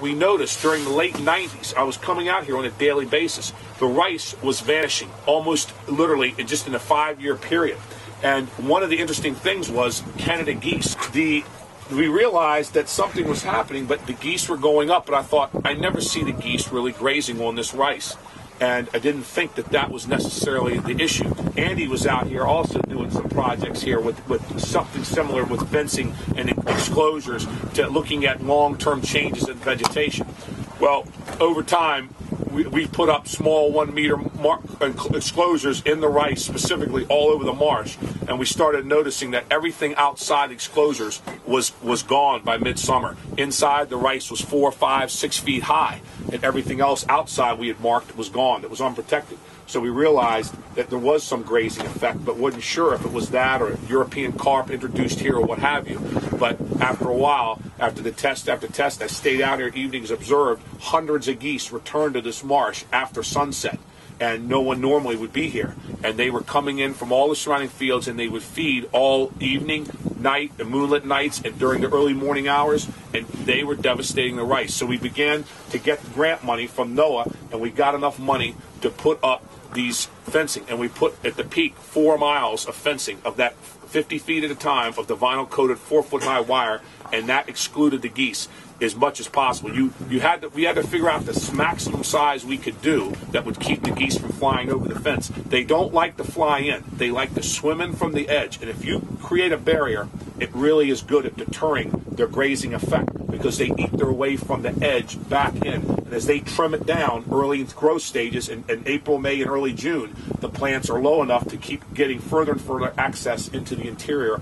we noticed during the late 90s, I was coming out here on a daily basis. The rice was vanishing almost literally in just in a five year period. And one of the interesting things was Canada geese. The we realized that something was happening, but the geese were going up. But I thought I never see the geese really grazing on this rice and I didn't think that that was necessarily the issue. Andy was out here also doing some projects here with, with something similar with fencing and exclosures to looking at long-term changes in vegetation. Well, over time, we, we put up small one meter mar- exclosures in the rice, specifically all over the marsh, and we started noticing that everything outside exclosures was was gone by midsummer. Inside, the rice was four, five, six feet high, and everything else outside we had marked was gone. It was unprotected. So we realized that there was some grazing effect, but wasn't sure if it was that or European carp introduced here or what have you. But after a while, after the test after test, I stayed out here evenings, observed hundreds of geese return to this marsh after sunset and no one normally would be here. And they were coming in from all the surrounding fields, and they would feed all evening, night, and moonlit nights, and during the early morning hours, and they were devastating the rice. So we began to get grant money from NOAA, and we got enough money to put up these fencing, and we put at the peak four miles of fencing of that 50 feet at a time of the vinyl coated four foot high wire, and that excluded the geese as much as possible. You you had to, we had to figure out the maximum size we could do that would keep the geese from flying over the fence. They don't like to fly in; they like to swim in from the edge. And if you create a barrier, it really is good at deterring their grazing effect because they eat their way from the edge back in. And as they trim it down early in growth stages in, in April, May, and early June, the plants are low enough to keep getting further and further access into the interior